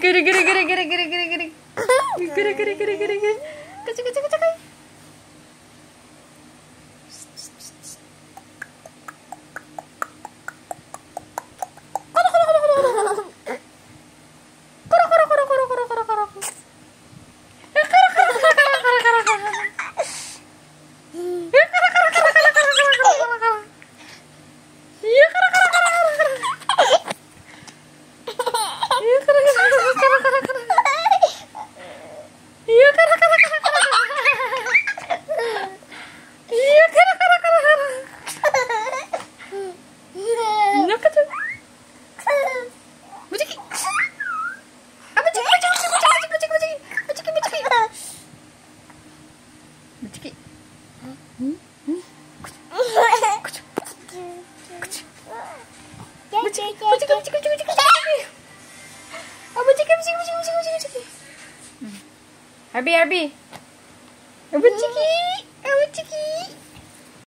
그래 그래 그래 그래 그래 그래 그래 그래 그래 그래 그래 그래 그래 그래 그래 그래 그래 그래 口き。うん？口。口。口。口。口。口。口。Abi, Abi. Abi, Ciki.